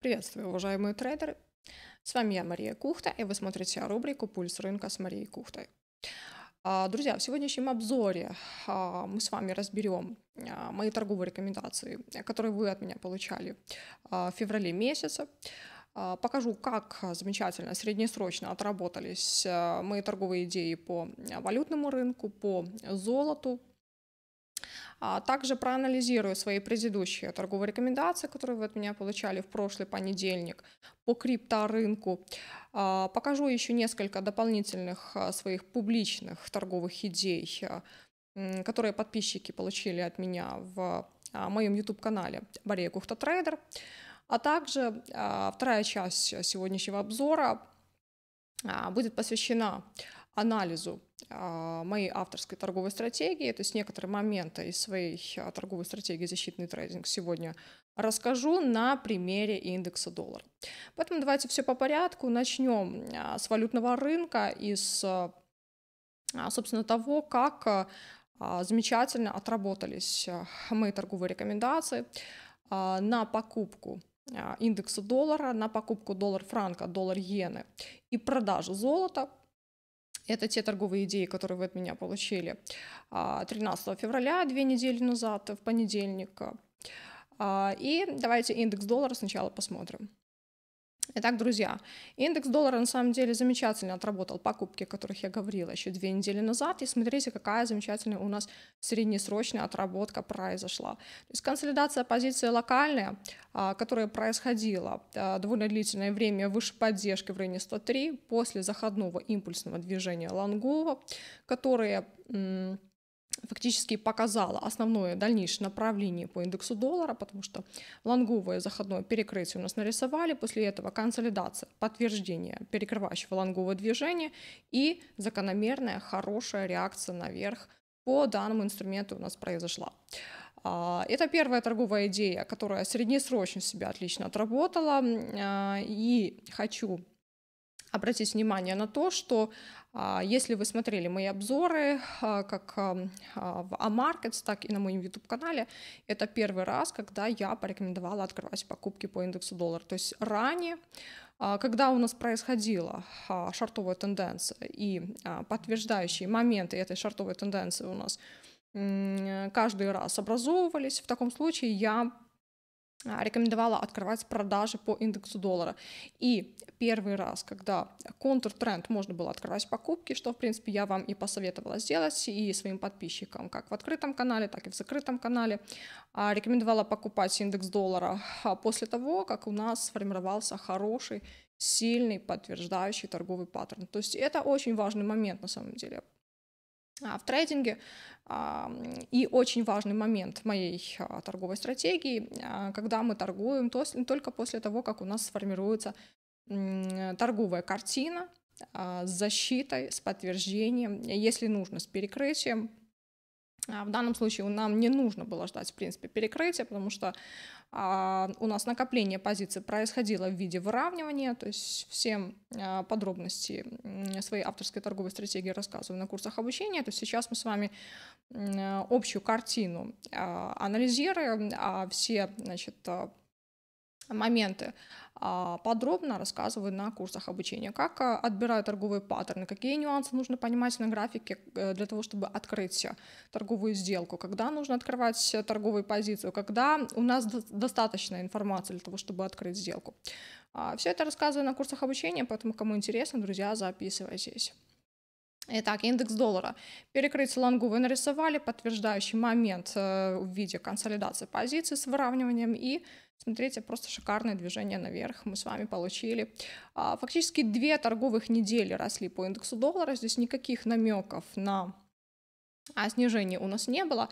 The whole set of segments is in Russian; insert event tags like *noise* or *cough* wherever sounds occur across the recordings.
Приветствую, уважаемые трейдеры! С вами я, Мария Кухта, и вы смотрите рубрику «Пульс рынка» с Марией Кухтой. А, друзья, в сегодняшнем обзоре а, мы с вами разберем а, мои торговые рекомендации, которые вы от меня получали в феврале месяце. Покажу, как замечательно среднесрочно отработались мои торговые идеи по валютному рынку, по золоту, а также проанализирую свои предыдущие торговые рекомендации, которые вы от меня получали в прошлый понедельник по крипторынку. А, покажу еще несколько дополнительных а, своих публичных торговых идей, которые подписчики получили от меня в моем YouTube-канале Мария Кухта Трейдер. А также вторая часть сегодняшнего обзора будет посвящена анализу а, моей авторской торговой стратегии, то есть некоторые моменты из своей а, торговой стратегии защитный трейдинг сегодня расскажу на примере индекса доллара. Поэтому давайте все по порядку. Начнем а, с валютного рынка и с, собственно, того, как замечательно отработались мои торговые рекомендации на покупку индекса доллара, на покупку доллар-франка, доллар-иены и продажу золота это те торговые идеи, которые вы от меня получили 13 а, февраля, две недели назад, в понедельник. А, и давайте индекс доллара сначала посмотрим. Итак, друзья, индекс доллара на самом деле замечательно отработал покупки, о которых я говорила еще две недели назад. И смотрите, какая замечательная у нас среднесрочная отработка произошла. То есть консолидация позиции локальная, а, которая происходила а, довольно длительное время выше поддержки в районе 103 после заходного импульсного движения лонгового, которое фактически показала основное дальнейшее направление по индексу доллара, потому что лонговое заходное перекрытие у нас нарисовали, после этого консолидация, подтверждение перекрывающего лонговое движение и закономерная хорошая реакция наверх по данному инструменту у нас произошла. А, это первая торговая идея, которая среднесрочно себя отлично отработала. А, и хочу обратить внимание на то, что а, если вы смотрели мои обзоры а, как а, в Amarkets, так и на моем YouTube-канале, это первый раз, когда я порекомендовала открывать покупки по индексу доллара. То есть ранее, когда у нас происходила шартовая тенденция и подтверждающие моменты этой шартовой тенденции у нас каждый раз образовывались, в таком случае я рекомендовала открывать продажи по индексу доллара. И первый раз, когда контур-тренд можно было открывать покупки, что, в принципе, я вам и посоветовала сделать, и своим подписчикам, как в открытом канале, так и в закрытом канале, а, рекомендовала покупать индекс доллара а, после того, как у нас сформировался хороший, сильный, подтверждающий торговый паттерн. То есть это очень важный момент на самом деле в трейдинге. И очень важный момент моей а, торговой стратегии, а, когда мы торгуем только после того, как у нас сформируется торговая картина а, с защитой, с подтверждением, если нужно, с перекрытием, а, в данном случае нам не нужно было ждать, в принципе, перекрытия, потому что а, у нас накопление позиций происходило в виде выравнивания, то есть все а, подробности своей авторской торговой стратегии рассказываю на курсах обучения. То есть сейчас мы с вами общую картину анализируем, а все значит, моменты а, подробно рассказываю на курсах обучения, как а, отбираю торговые паттерны, какие нюансы нужно понимать на графике э, для того, чтобы открыть торговую сделку, когда нужно открывать торговую позицию, когда у нас достаточно информации для того, чтобы открыть сделку. А, Все это рассказываю на курсах обучения, поэтому кому интересно, друзья, записывайтесь. Итак, индекс доллара. Перекрытие лонгу вы нарисовали, подтверждающий момент э, в виде консолидации позиций с выравниванием и Смотрите, просто шикарное движение наверх мы с вами получили. А, фактически две торговых недели росли по индексу доллара. Здесь никаких намеков на снижение у нас не было.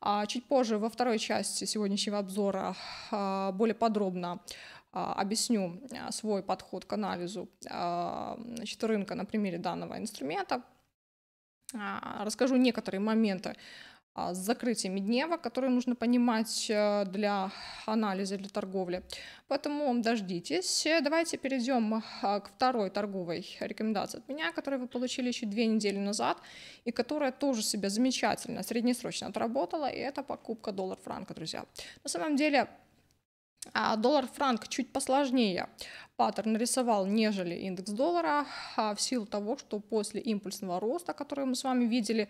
А, чуть позже во второй части сегодняшнего обзора а, более подробно объясню свой подход к анализу значит, рынка на примере данного инструмента. Расскажу некоторые моменты а, с закрытиями днева, которые нужно понимать э, для анализа, для торговли. Поэтому дождитесь. Давайте перейдем а, к второй торговой рекомендации от меня, которую вы получили еще две недели назад, и которая тоже себя замечательно, среднесрочно отработала, и это покупка доллар-франка, друзья. На самом деле, А доллар-франк чуть посложнее паттерн нарисовал, нежели индекс доллара, а в силу того, что после импульсного роста, который мы с вами видели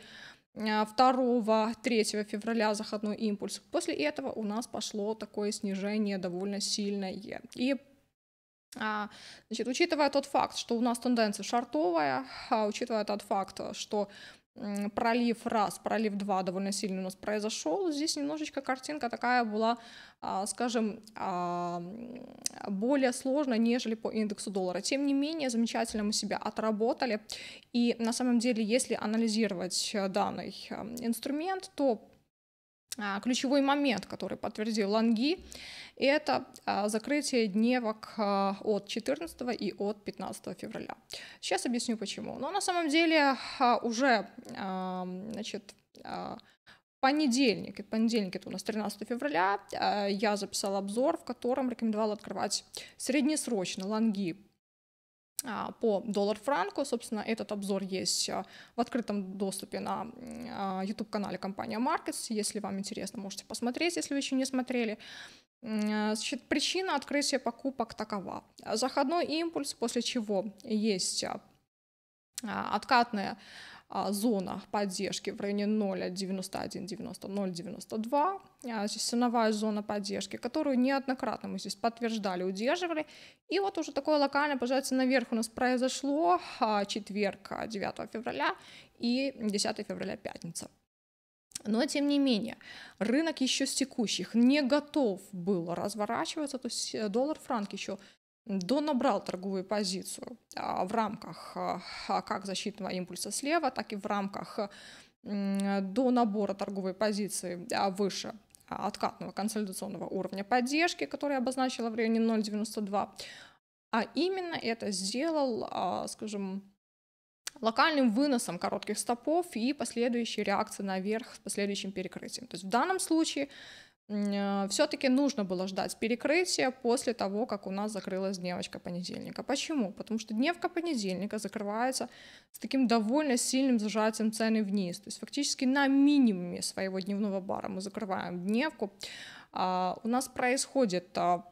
2-3 февраля заходной импульс, после этого у нас пошло такое снижение довольно сильное. И а, Значит, учитывая тот факт, что у нас тенденция шартовая, а, учитывая тот факт, что пролив раз, пролив два довольно сильно у нас произошел. Здесь немножечко картинка такая была, а, скажем, а, более сложная, нежели по индексу доллара. Тем не менее, замечательно мы себя отработали. И на самом деле, если анализировать данный инструмент, то ключевой момент, который подтвердил Ланги, это а, закрытие дневок а, от 14 и от 15 февраля. Сейчас объясню почему. Но на самом деле уже значит, понедельник, понедельник это у нас 13 февраля, я записала обзор, в котором рекомендовала открывать среднесрочно лонги а, по доллар-франку. Собственно, этот обзор есть а, в открытом доступе на а, YouTube-канале компания Markets. Если вам интересно, можете посмотреть, если вы еще не смотрели. Значит, причина открытия покупок такова. Заходной импульс, после чего есть откатная а, зона поддержки в районе 0,91, 90, 0,92. Здесь ценовая зона поддержки, которую неоднократно мы здесь подтверждали, удерживали. И вот уже такое локальное пожатие наверх у нас произошло а, четверг 9 а, февраля и 10 февраля пятница. Но, тем не менее, рынок еще с текущих не готов был разворачиваться, то есть э, доллар-франк еще донабрал торговую позицию а, в рамках а, как защитного импульса слева, так и в рамках до набора торговой позиции а, выше откатного консолидационного уровня поддержки, который я обозначила в районе 0,92. А именно это сделал, скажем, локальным выносом коротких стопов и последующей реакцией наверх с последующим перекрытием. То есть в данном случае все-таки нужно было ждать перекрытия после того, как у нас закрылась дневочка понедельника. Почему? Потому что дневка понедельника закрывается с таким довольно сильным зажатием цены вниз. То есть фактически на минимуме своего дневного бара мы закрываем дневку. А, у нас происходит а,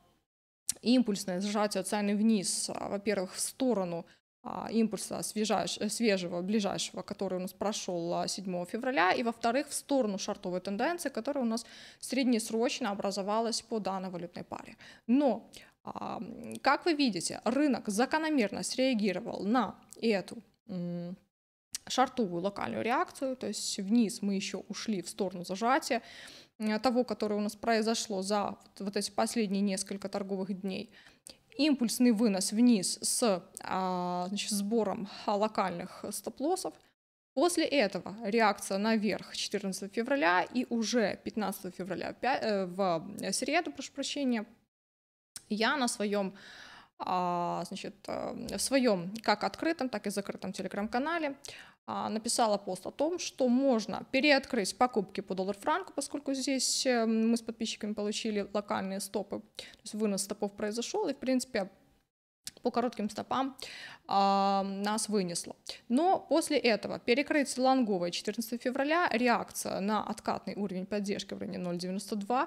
импульсное зажатие цены вниз, а, во-первых, в сторону а, импульса свежего, ближайшего, который у нас прошел 7 а, февраля, и во-вторых, в сторону шартовой тенденции, которая у нас среднесрочно образовалась по данной валютной паре. Но, а, как вы видите, рынок закономерно среагировал на эту шартовую локальную реакцию, то есть вниз мы еще ушли в сторону зажатия того, которое у нас произошло за вот эти последние несколько торговых дней импульсный вынос вниз с а, значит, сбором локальных стоп-лоссов. После этого реакция наверх 14 февраля и уже 15 февраля э, в среду, прошу прощения, я на своем а, значит, э, в своем как открытом, так и закрытом телеграм-канале а, написала пост о том, что можно переоткрыть покупки по доллар-франку, поскольку здесь э, мы с подписчиками получили локальные стопы, то есть вынос стопов произошел, и в принципе по коротким стопам а, нас вынесло. Но после этого перекрыть лонговое 14 февраля, реакция на откатный уровень поддержки в районе 0,92, э,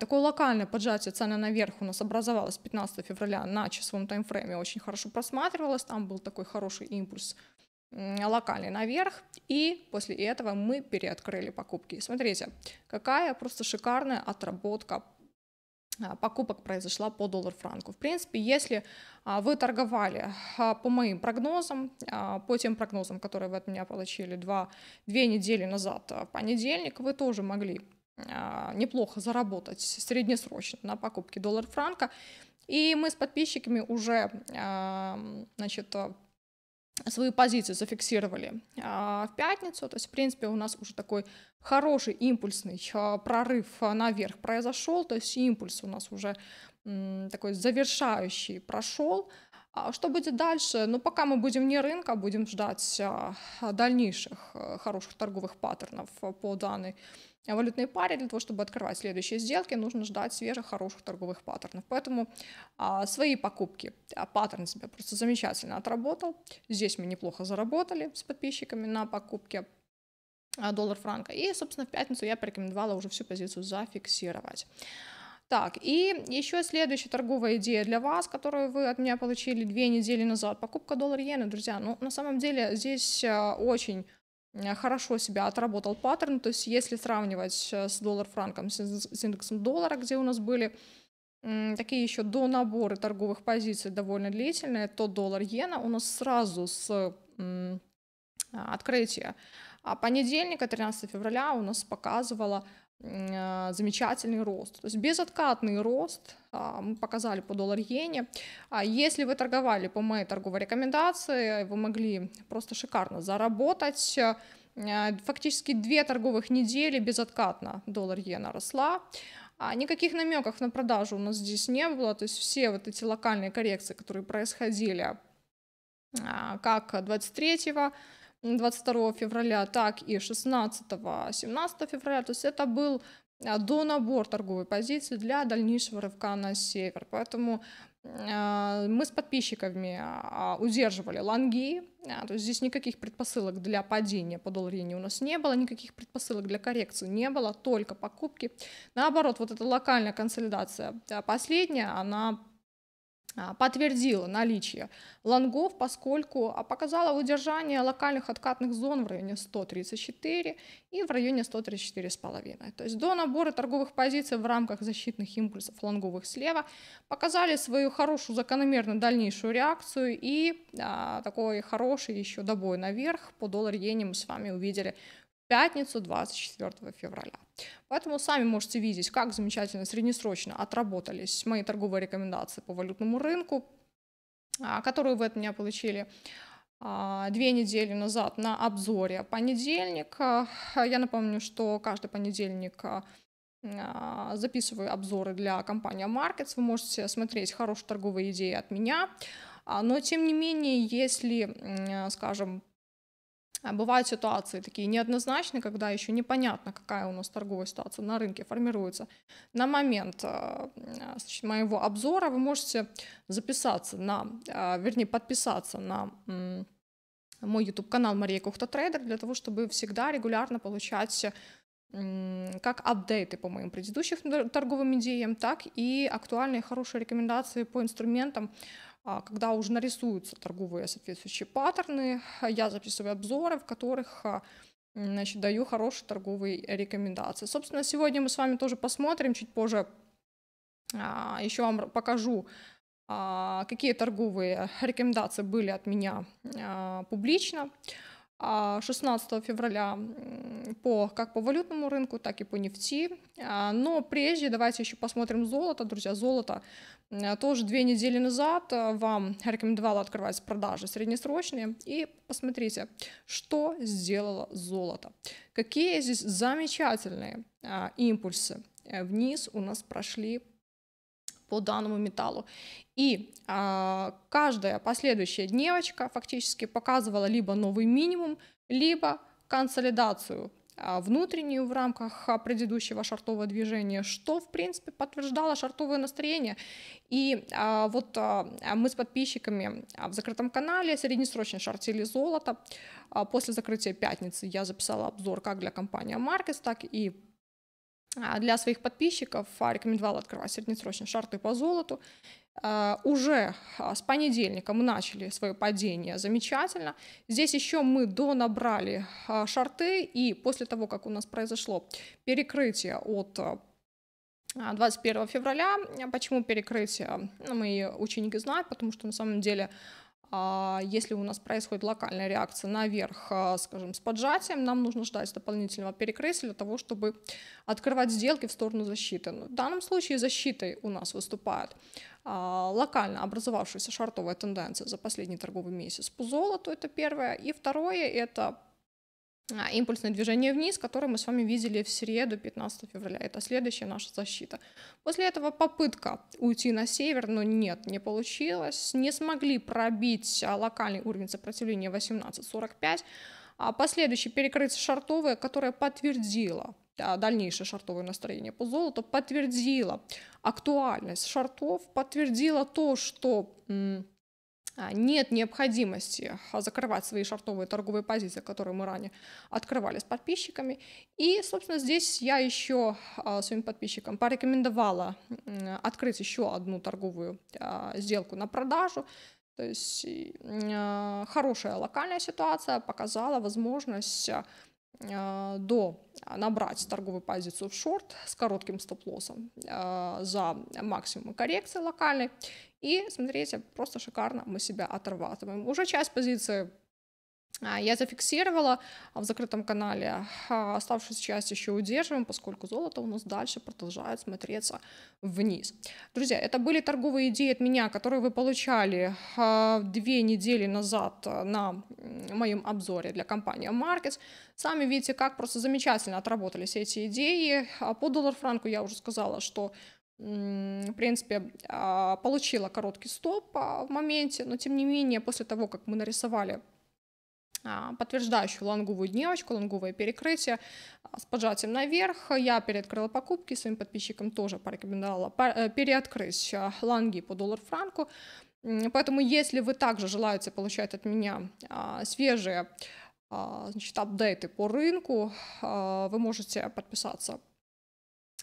Такое локальное поджатие цены наверх у нас образовалось 15 февраля на часовом таймфрейме, очень хорошо просматривалось, там был такой хороший импульс локальный наверх, и после этого мы переоткрыли покупки. Смотрите, какая просто шикарная отработка а, покупок произошла по доллар-франку. В принципе, если а, вы торговали а, по моим прогнозам, по тем прогнозам, которые вы от меня получили два, две недели назад, понедельник, вы тоже могли неплохо заработать среднесрочно на покупке доллар-франка. И мы с подписчиками уже значит, свою позицию зафиксировали а, в пятницу. То есть, в принципе, у нас уже такой хороший импульсный а, прорыв наверх произошел. То есть импульс у нас уже такой завершающий прошел. А что будет дальше? Ну, пока мы будем не рынка, будем ждать дальнейших хороших торговых паттернов по данной валютной паре, для того, чтобы открывать следующие сделки, нужно ждать свежих, хороших торговых паттернов. Поэтому а, свои покупки, а, паттерн себя просто замечательно отработал. Здесь мы неплохо заработали с подписчиками на покупке а, доллар-франка. И, собственно, в пятницу я порекомендовала уже всю позицию зафиксировать. Так, и еще следующая торговая идея для вас, которую вы от меня получили две недели назад. Покупка доллар-иены, друзья. Ну, на самом деле, здесь э, очень хорошо себя отработал паттерн. То есть, если сравнивать э, с доллар-франком, с индексом доллара, где у нас были такие еще до наборы торговых позиций довольно длительные, то доллар-иена у нас сразу с открытия а понедельника, 13 февраля, у нас показывала замечательный рост. То есть безоткатный рост а, мы показали по доллар-иене. А если вы торговали по моей торговой рекомендации, вы могли просто шикарно заработать. Фактически две торговых недели безоткатно доллар-иена росла. А никаких намеков на продажу у нас здесь не было, то есть все вот эти локальные коррекции, которые происходили как 23 22 февраля, так и 16-17 февраля. То есть это был а, до набор торговой позиции для дальнейшего рывка на север. Поэтому а, мы с подписчиками а, удерживали лонги, то есть здесь никаких предпосылок для падения по доллару у нас не было, никаких предпосылок для коррекции не было, только покупки. Наоборот, вот эта локальная консолидация последняя, она подтвердила наличие лонгов, поскольку а, показала удержание локальных откатных зон в районе 134 и в районе 134,5. То есть до набора торговых позиций в рамках защитных импульсов лонговых слева показали свою хорошую закономерную дальнейшую реакцию и а, такой хороший еще добой наверх по доллар-иене мы с вами увидели пятницу 24 февраля. Поэтому сами можете видеть, как замечательно среднесрочно отработались мои торговые рекомендации по валютному рынку, а, которые вы от меня получили а, две недели назад на обзоре понедельник. Я напомню, что каждый понедельник а, записываю обзоры для компании Markets. Вы можете смотреть хорошие торговые идеи от меня. Но, тем не менее, если, скажем, бывают ситуации такие неоднозначные, когда еще непонятно, какая у нас торговая ситуация на рынке формируется. На момент а, значит, моего обзора вы можете записаться на, а, вернее, подписаться на мой YouTube-канал Мария Кухта Трейдер для того, чтобы всегда регулярно получать как апдейты по моим предыдущим торговым идеям, так и актуальные хорошие рекомендации по инструментам, а, когда уже нарисуются торговые соответствующие паттерны, я записываю обзоры, в которых а, значит, даю хорошие торговые рекомендации. Собственно, сегодня мы с вами тоже посмотрим, чуть позже а, еще вам покажу, какие торговые рекомендации были от меня публично. 16 февраля по, как по валютному рынку, так и по нефти. Но прежде давайте еще посмотрим золото. Друзья, золото тоже две недели назад вам рекомендовала открывать продажи среднесрочные. И посмотрите, что сделало золото. Какие здесь замечательные импульсы вниз у нас прошли по данному металлу. И а, каждая последующая дневочка фактически показывала либо новый минимум, либо консолидацию а, внутреннюю в рамках предыдущего шартового движения, что, в принципе, подтверждало шартовое настроение. И а, вот а, мы с подписчиками а, в закрытом канале среднесрочно шортили золото. А, после закрытия пятницы я записала обзор как для компании Markets, так и а, для своих подписчиков а, рекомендовала открывать среднесрочные шарты по золоту. А, уже с понедельника мы начали свое падение замечательно. Здесь еще мы донабрали шарты, и после того, как у нас произошло перекрытие от 21 февраля, почему перекрытие, ну, мои ученики знают, потому что на самом деле а, если у нас происходит локальная реакция наверх, а, скажем, с поджатием, нам нужно ждать дополнительного перекрытия для того, чтобы открывать сделки в сторону защиты. В данном случае защитой у нас выступает а, локально образовавшаяся шартовая тенденция за последний торговый месяц по золоту, это первое. И второе, это а, импульсное движение вниз, которое мы с вами видели в среду 15 февраля. Это следующая наша защита. После этого попытка уйти на север, но нет, не получилось. Не смогли пробить а, локальный уровень сопротивления 18.45. А последующее перекрытие шартовое, которое подтвердило дальнейшее шартовое настроение по золоту, подтвердило актуальность шартов, подтвердило то, что а, нет необходимости а, закрывать свои шартовые торговые позиции, которые мы ранее открывали с подписчиками. И, собственно, здесь я еще а, своим подписчикам порекомендовала открыть еще одну торговую сделку на продажу. То есть хорошая локальная ситуация показала возможность до набрать торговую позицию в шорт с коротким стоп-лоссом за максимум коррекции локальной и смотрите, просто шикарно мы себя отрабатываем. Уже часть позиции я зафиксировала в закрытом канале, а, оставшуюся часть еще удерживаем, поскольку золото у нас дальше продолжает смотреться вниз. Друзья, это были торговые идеи от меня, которые вы получали а, две недели назад на моем обзоре для компании Markets. Сами видите, как просто замечательно отработались эти идеи. По доллар-франку я уже сказала, что в принципе, а, получила короткий стоп а, в моменте, но тем не менее, после того, как мы нарисовали а, подтверждающую лонговую дневочку, лонговое перекрытие с поджатием наверх. Я переоткрыла покупки, своим подписчикам тоже порекомендовала э, переоткрыть лонги по доллар-франку. Поэтому, если вы также желаете получать от меня свежие значит, апдейты по рынку, вы можете подписаться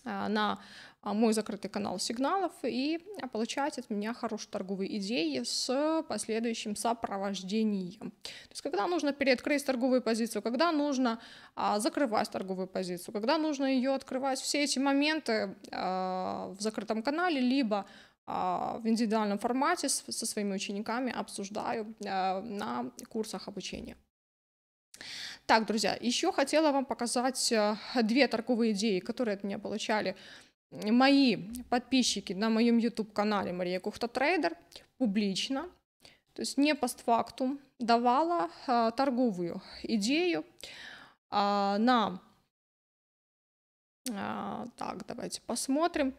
на а, мой закрытый канал сигналов и получать от меня хорошие торговые идеи с последующим сопровождением. То есть когда нужно переоткрыть торговую позицию, когда нужно а, закрывать торговую позицию, когда нужно ее открывать, все эти моменты а, в закрытом канале, либо а, в индивидуальном формате с, со своими учениками обсуждаю а, на курсах обучения. Так, друзья, еще хотела вам показать а, две торговые идеи, которые от меня получали мои подписчики на моем YouTube-канале Мария Кухта Трейдер публично, то есть не постфактум, давала а, торговую идею а, на... А, так, давайте посмотрим.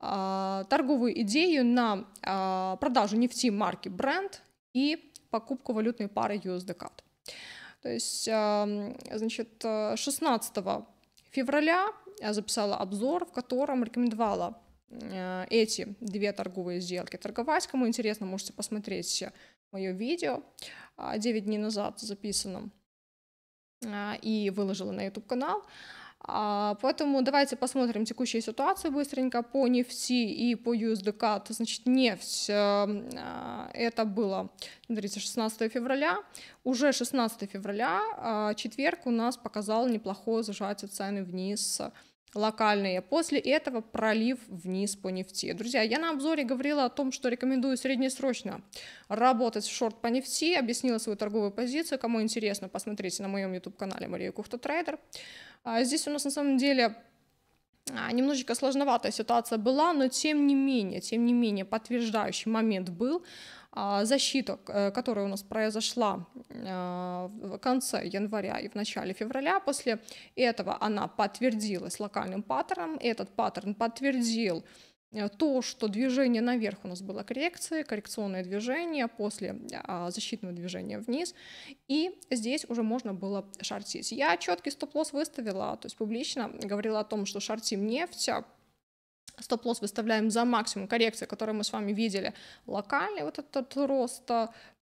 А, торговую идею на а, продажу нефти марки Brent и покупку валютной пары USD-CAD. То есть, значит, 16 февраля записала обзор, в котором рекомендовала э, эти две торговые сделки торговать. Кому интересно, можете посмотреть мое видео 9 а, дней назад записано а, и выложила на YouTube канал. А, поэтому давайте посмотрим текущую ситуацию быстренько по нефти и по USDCAD. Значит, нефть, эм, это было, смотрите, 16 февраля. Уже 16 февраля, четверг у нас показал неплохое зажатие цены вниз локальные. После этого пролив вниз по нефти. Друзья, я на обзоре говорила о том, что рекомендую среднесрочно работать в шорт по нефти, объяснила свою торговую позицию. Кому интересно, посмотрите на моем YouTube-канале Мария Кухта Трейдер. А здесь у нас на самом деле а, немножечко сложноватая ситуация была, но тем не менее, тем не менее, подтверждающий момент был. А, защита, э, которая у нас произошла а, в конце января и в начале февраля, после этого она подтвердилась локальным паттерном. Этот паттерн подтвердил э, то, что движение наверх у нас было коррекцией, коррекционное движение после а, защитного движения вниз, и здесь уже можно было шортить. Я четкий стоп-лосс выставила, то есть публично говорила о том, что шортим нефть, Стоп-лосс выставляем за максимум коррекции, которую мы с вами видели локальный, вот этот рост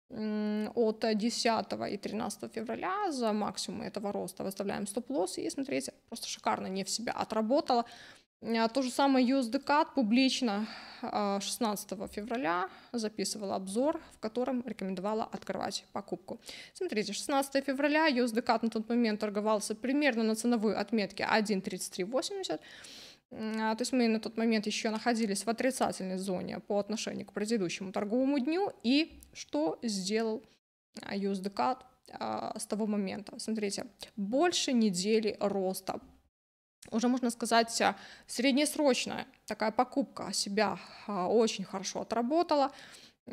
от 10 и 13 февраля за максимум этого роста выставляем стоп-лосс и смотрите, просто шикарно не в себя отработала. А, то же самое USDCAD публично 16 а, февраля записывала обзор, в котором рекомендовала открывать покупку. Смотрите, 16 февраля USDCAD на тот момент торговался примерно на ценовой отметке 1.3380. А, то есть мы на тот момент еще находились в отрицательной зоне по отношению к предыдущему торговому дню. И что сделал USDCAD а, с того момента? Смотрите, больше недели роста. Уже можно сказать, среднесрочная такая покупка себя а, очень хорошо отработала.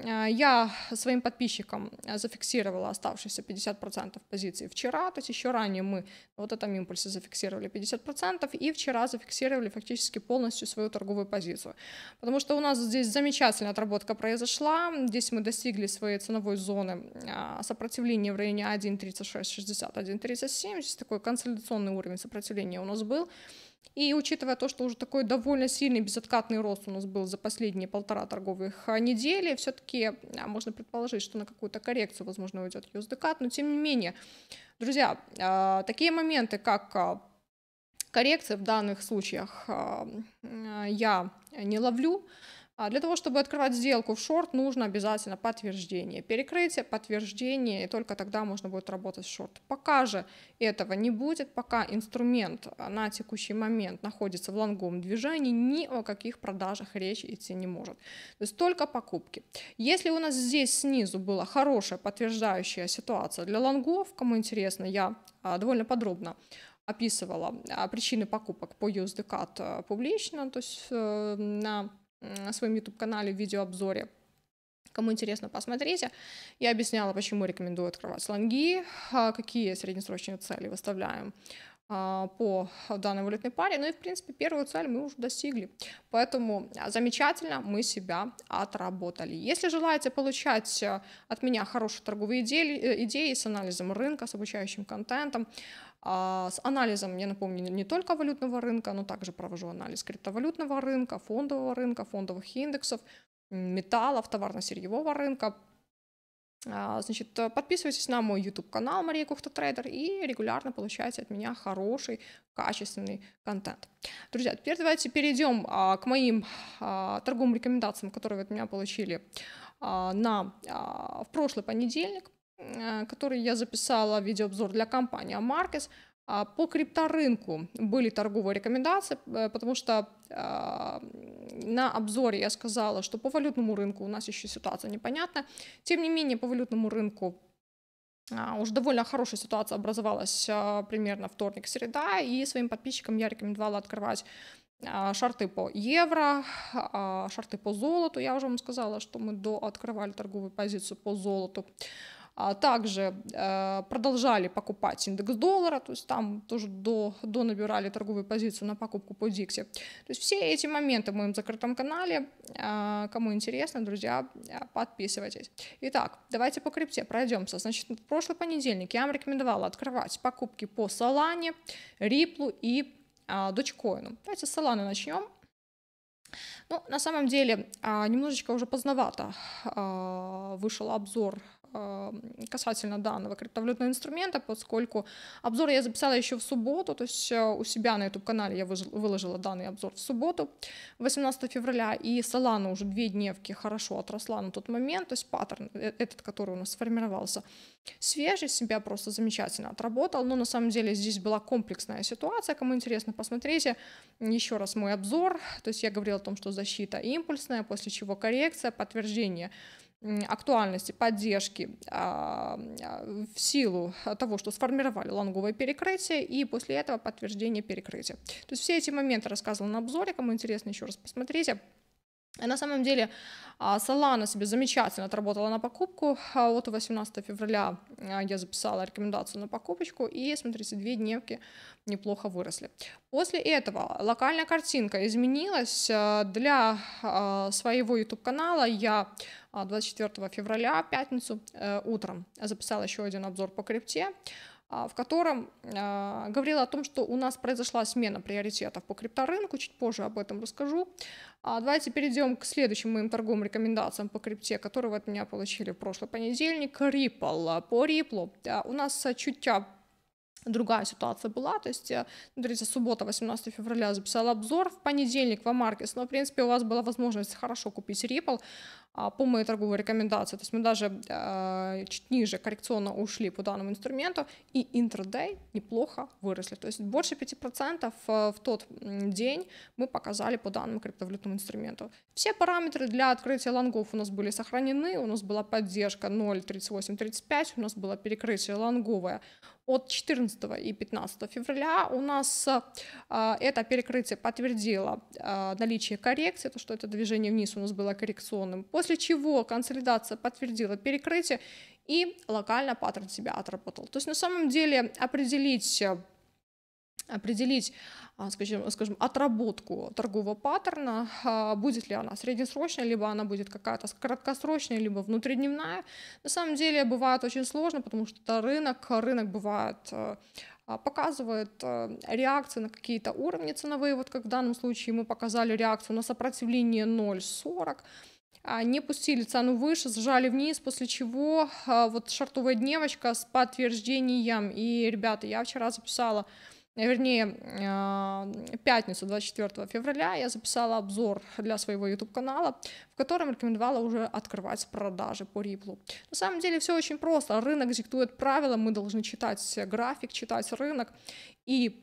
Э, я своим подписчикам э, зафиксировала оставшиеся 50% позиций вчера, то есть еще ранее мы на вот этом импульсе зафиксировали 50% и вчера зафиксировали фактически полностью свою торговую позицию. Потому что у нас здесь замечательная отработка произошла, здесь мы достигли своей ценовой зоны э, сопротивления в районе 1.3660, 1.37, здесь такой консолидационный уровень сопротивления у нас был. И учитывая то, что уже такой довольно сильный безоткатный рост у нас был за последние полтора торговых а, недели, все-таки а, можно предположить, что на какую-то коррекцию, возможно, уйдет USD но тем не менее, друзья, а, такие моменты, как коррекция в данных случаях я не ловлю, а для того, чтобы открывать сделку в шорт, нужно обязательно подтверждение. Перекрытие, подтверждение, и только тогда можно будет работать в шорт. Пока же этого не будет, пока инструмент на текущий момент находится в лонговом движении, ни о каких продажах речи идти не может. То есть только покупки. Если у нас здесь снизу была хорошая подтверждающая ситуация для лонгов, кому интересно, я а, довольно подробно описывала а, причины покупок по USD публично, то есть э, на своем YouTube-канале в видеообзоре. Кому интересно, посмотрите. Я объясняла, почему рекомендую открывать лонги, а, какие среднесрочные цели выставляем а, по данной валютной паре. Ну и, в принципе, первую цель мы уже достигли. Поэтому замечательно мы себя отработали. Если желаете получать от меня хорошие торговые идеи, э, идеи с анализом рынка, с обучающим контентом, а, с анализом, я напомню, не только валютного рынка, но также провожу анализ криптовалютного рынка, фондового рынка, фондовых индексов, металлов, товарно-сырьевого рынка. А, значит, подписывайтесь на мой YouTube-канал Мария Кухта Трейдер и регулярно получайте от меня хороший, качественный контент. Друзья, теперь давайте перейдем а, к моим торговым рекомендациям, которые вы от меня получили на, в прошлый понедельник. Э, который я записала видеообзор для компании Markets. А по крипторынку были торговые рекомендации, э, потому что а, на обзоре я сказала, что по валютному рынку у нас еще ситуация непонятна. Тем не менее, по валютному рынку а, уже довольно хорошая ситуация образовалась примерно вторник-среда, и своим подписчикам я рекомендовала открывать шарты по евро, шарты по золоту. Я уже вам сказала, что мы до открывали торговую позицию по золоту также э, продолжали покупать индекс доллара, то есть там тоже до, до набирали торговую позицию на покупку по Дикси. То есть все эти моменты в моем закрытом канале, э, кому интересно, друзья, э, подписывайтесь. Итак, давайте по крипте пройдемся. Значит, в прошлый понедельник я вам рекомендовала открывать покупки по Solana, Ripple и Dogecoin. Давайте с Solana начнем. Ну, на самом деле, немножечко уже поздновато вышел обзор касательно данного криптовалютного инструмента, поскольку обзор я записала еще в субботу, то есть э, у себя на YouTube-канале я выложила данный обзор в субботу, 18 февраля, и Solana уже две дневки хорошо отросла на тот момент, то есть паттерн э, этот, который у нас сформировался, свежий, себя просто замечательно отработал, но на самом деле здесь была комплексная ситуация, кому интересно, посмотрите. Еще раз мой обзор, то есть я говорила о том, что защита импульсная, после чего коррекция, подтверждение актуальности, поддержки а, а, в силу того, что сформировали лонговое перекрытие, и после этого подтверждение перекрытия. То есть все эти моменты рассказывала на обзоре, кому интересно, еще раз посмотрите. На самом деле а, Solana себе замечательно отработала на покупку. Вот 18 февраля я записала рекомендацию на покупочку, и, смотрите, две дневки неплохо выросли. После этого локальная картинка изменилась. Для своего YouTube-канала я 24 февраля, пятницу, э, утром записала еще один обзор по крипте, в котором говорила о том, что у нас произошла смена приоритетов по крипторынку, чуть позже об этом расскажу. Давайте перейдем к следующим моим торговым рекомендациям по крипте, которые вы от меня получили в прошлый понедельник. Ripple. По Ripple у нас чуть другая ситуация была, то есть, смотрите, суббота, 18 февраля записала обзор, в понедельник в Амаркес, но, в принципе, у вас была возможность хорошо купить Ripple, а, по моей торговой рекомендации. То есть мы даже э, чуть ниже коррекционно ушли по данному инструменту, и интрадей неплохо выросли. То есть больше 5% э, в тот день мы показали по данному криптовалютному инструменту. Все параметры для открытия лонгов у нас были сохранены, у нас была поддержка 0.3835, у нас было перекрытие лонговое от 14 и 15 февраля у нас э, это перекрытие подтвердило э, наличие коррекции, то, что это движение вниз у нас было коррекционным. После чего консолидация подтвердила перекрытие, и локально паттерн себя отработал. То есть на самом деле определить определить, а, скажем, скажем, отработку торгового паттерна, а, будет ли она среднесрочная, либо она будет какая-то краткосрочная, либо внутридневная. На самом деле бывает очень сложно, потому что рынок, рынок бывает а, показывает э, реакции на какие-то уровни ценовые, вот как в данном случае мы показали реакцию на сопротивление 0.40, а, не пустили цену выше, сжали вниз, после чего вот шартовая дневочка с подтверждением. И, ребята, я вчера записала вернее, а, пятницу, 24 февраля, я записала обзор для своего YouTube-канала, в котором рекомендовала уже открывать продажи по Риплу. На самом деле все очень просто. Рынок диктует правила, мы должны читать график, читать рынок и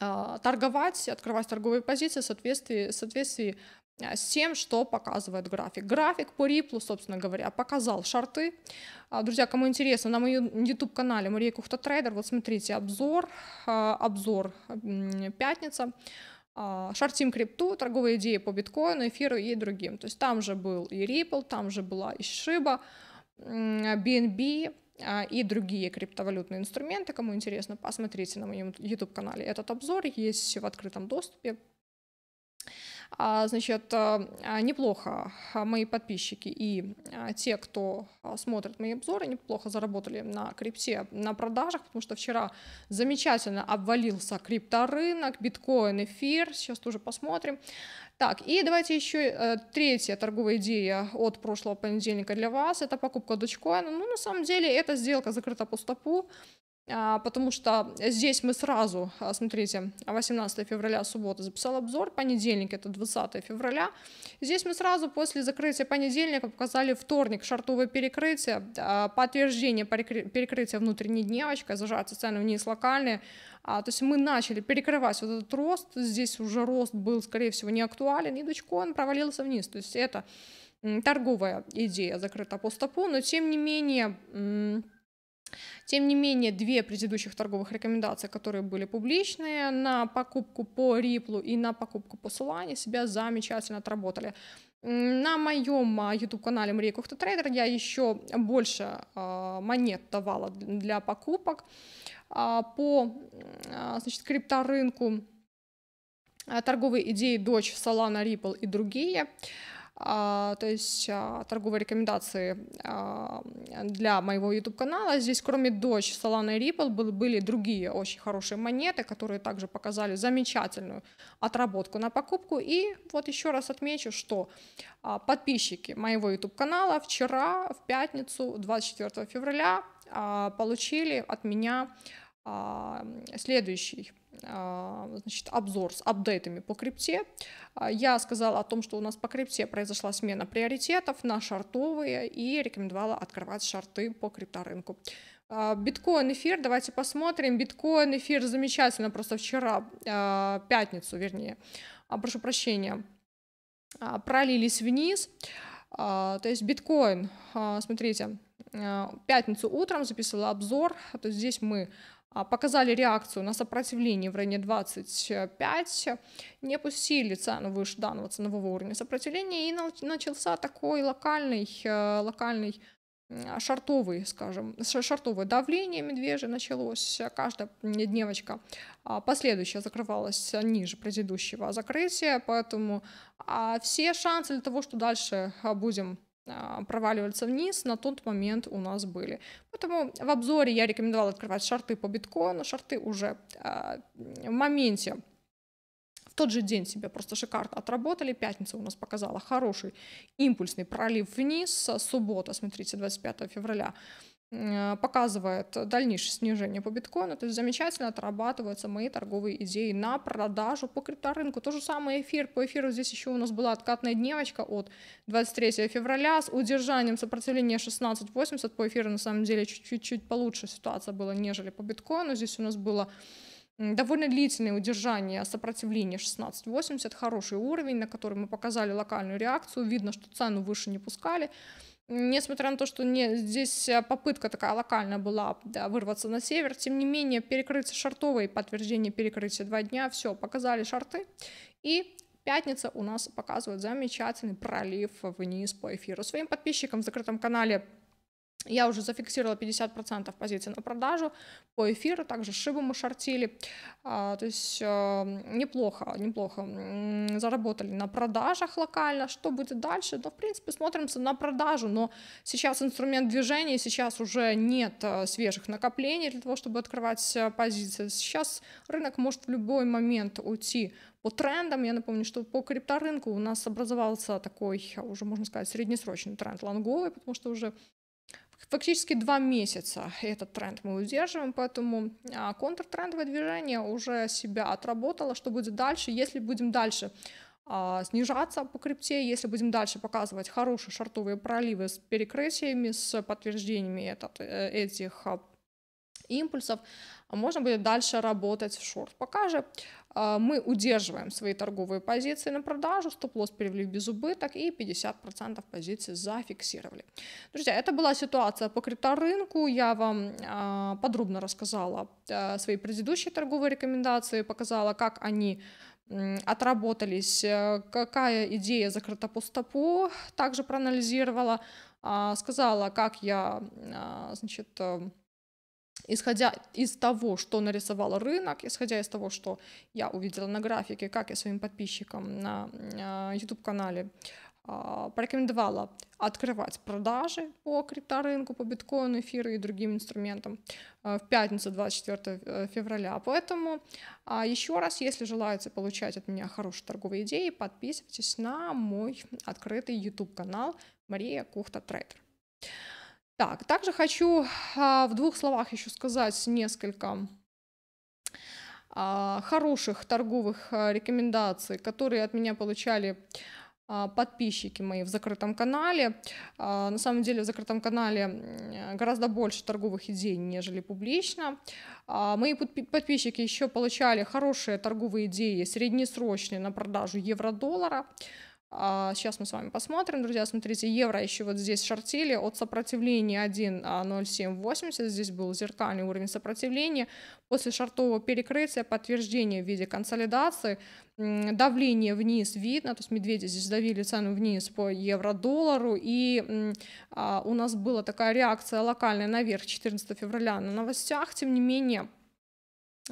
а, торговать, открывать торговые позиции в соответствии, в соответствии с тем, что показывает график. График по Риплу, собственно говоря, показал шарты. А, друзья, кому интересно, на моем YouTube-канале Мария Кухта Трейдер, вот смотрите, обзор, а, обзор пятница, шартим крипту, торговые идеи по биткоину, эфиру и другим. То есть там же был и Ripple, там же была и Shiba, BNB, и другие криптовалютные инструменты. Кому интересно, посмотрите на моем YouTube-канале этот обзор, есть в открытом доступе. А, значит, а, а, неплохо мои подписчики и те, кто смотрит мои обзоры, неплохо заработали на крипте, на продажах, потому что вчера замечательно обвалился крипторынок, биткоин, эфир, сейчас тоже посмотрим. Так, и давайте еще э, третья торговая идея от прошлого понедельника для вас, это покупка дочкоина. Ну, на самом деле, эта сделка закрыта по стопу, потому что здесь мы сразу, а, смотрите, 18 февраля, суббота, записал обзор, понедельник это 20 февраля, здесь мы сразу после закрытия понедельника показали вторник, шартовое перекрытие, а, подтверждение перекрытия внутренней дневочкой, зажаться цены вниз локальные, то есть мы начали перекрывать вот этот рост, здесь уже рост был, скорее всего, не актуален, и дочкоин провалился вниз, то есть это торговая идея закрыта по стопу, но тем не менее тем не менее, две предыдущих торговых рекомендации, которые были публичные на покупку по Ripple и на покупку по Solana, себя замечательно отработали. На моем YouTube-канале Мария Кухта Трейдер я еще больше э, монет давала для покупок э, по значит, крипторынку, торговые идеи дочь Solana, Ripple и другие. А, то есть а, торговые рекомендации а, для моего YouTube-канала. Здесь кроме Dodge, Solana и Ripple были другие очень хорошие монеты, которые также показали замечательную отработку на покупку. И вот еще раз отмечу, что подписчики моего YouTube-канала вчера, в пятницу, 24 февраля, получили от меня следующий а, значит, обзор с апдейтами по крипте. А, я сказала о том, что у нас по крипте произошла смена приоритетов на шартовые и рекомендовала открывать шарты по крипторынку. А, биткоин, эфир, давайте посмотрим. Биткоин, эфир замечательно, просто вчера, пятницу, вернее, прошу прощения, пролились вниз. То есть биткоин, смотрите, пятницу утром записывала обзор, то есть здесь мы а, показали реакцию на сопротивление в районе 25, не пустили цену выше данного ценового уровня сопротивления, и начался такой локальный, э, локальный шартовый, скажем, шартовое давление медвежье началось, каждая дневочка а, последующая закрывалась ниже предыдущего закрытия, поэтому а, все шансы для того, что дальше будем а, проваливаться вниз, на тот момент у нас были. Поэтому в обзоре я рекомендовала открывать шарты по биткоину. Шарты уже а, в моменте в тот же день себе просто шикарно отработали. Пятница у нас показала хороший импульсный пролив вниз. Суббота, смотрите, 25 февраля показывает дальнейшее снижение по биткоину, то есть замечательно отрабатываются мои торговые идеи на продажу по крипторынку. То же самое эфир. По эфиру здесь еще у нас была откатная дневочка от 23 февраля с удержанием сопротивления 16.80. По эфиру на самом деле чуть-чуть получше ситуация была, нежели по биткоину. Здесь у нас было довольно длительное удержание сопротивления 16.80, хороший уровень, на который мы показали локальную реакцию. Видно, что цену выше не пускали. Несмотря на то, что не, здесь э, попытка такая локальная была да, вырваться на север, тем не менее перекрытие шартовое, подтверждение перекрытия два дня, все, показали шарты. И пятница у нас показывает замечательный пролив вниз по эфиру. Своим подписчикам в закрытом канале Я уже зафиксировала 50% позиций на продажу по эфиру, также шибу мы шортили, а, то есть а, неплохо, неплохо заработали на продажах локально. Что будет дальше? Ну, в принципе, смотримся на продажу, но сейчас инструмент движения, сейчас уже нет а, свежих накоплений для того, чтобы открывать а, позиции. Сейчас рынок может в любой момент уйти по трендам. Я напомню, что по крипторынку у нас образовался такой, уже можно сказать, среднесрочный тренд лонговый, потому что уже Фактически два месяца этот тренд мы удерживаем, поэтому а, контртрендовое движение уже себя отработало. Что будет дальше? Если будем дальше а, снижаться по крипте, если будем дальше показывать хорошие шартовые проливы с перекрытиями, с подтверждениями этот, э, этих а, импульсов, можно будет дальше работать в шорт. Пока же мы удерживаем свои торговые позиции на продажу, стоп-лосс перевели в безубыток и 50% позиций зафиксировали. Друзья, это была ситуация по крипторынку. Я вам а, подробно рассказала а, свои предыдущие торговые рекомендации, показала, как они отработались, э, какая идея закрыта по стопу, также проанализировала, сказала, как я, значит, э, исходя из того, что нарисовал рынок, исходя из того, что я увидела на графике, как я своим подписчикам на YouTube-канале а, порекомендовала открывать продажи по крипторынку, по биткоину, эфиру и другим инструментам а, в пятницу 24 э, февраля. Поэтому а, еще раз, если желаете получать от меня хорошие торговые идеи, подписывайтесь на мой открытый YouTube-канал Мария Кухта Трейдер. Так, также хочу а, в двух словах еще сказать несколько а, хороших торговых а, рекомендаций, которые от меня получали подписчики мои в закрытом канале. На самом деле в закрытом канале гораздо больше торговых идей, нежели публично. Мои подписчики еще получали хорошие торговые идеи, среднесрочные на продажу евро-доллара. Сейчас мы с вами посмотрим, друзья, смотрите, евро еще вот здесь шортили от сопротивления 1.0780, здесь был зеркальный уровень сопротивления, после шортового перекрытия подтверждение в виде консолидации, давление вниз видно, то есть медведи здесь давили цену вниз по евро-доллару, и а, у нас была такая реакция локальная наверх 14 февраля на новостях, тем не менее, а,